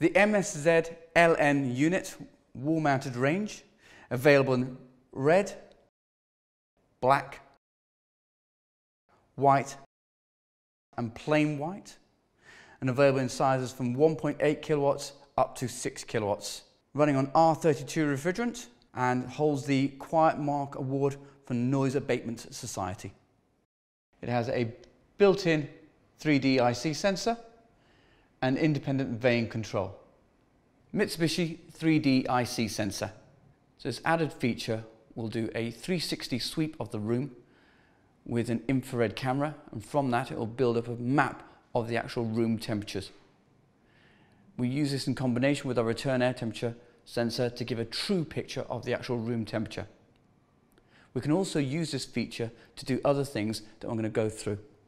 The MSZ LN unit wall mounted range available in red, black, white and plain white and available in sizes from 1.8 kilowatts up to 6 kilowatts. Running on R32 refrigerant and holds the Quiet Mark Award for Noise Abatement Society. It has a built-in 3D i-see sensor and independent vane control. Mitsubishi 3D i-see sensor. So this added feature will do a 360 sweep of the room with an infrared camera and from that it will build up a map of the actual room temperatures. We use this in combination with our return air temperature sensor to give a true picture of the actual room temperature. We can also use this feature to do other things that I'm going to go through.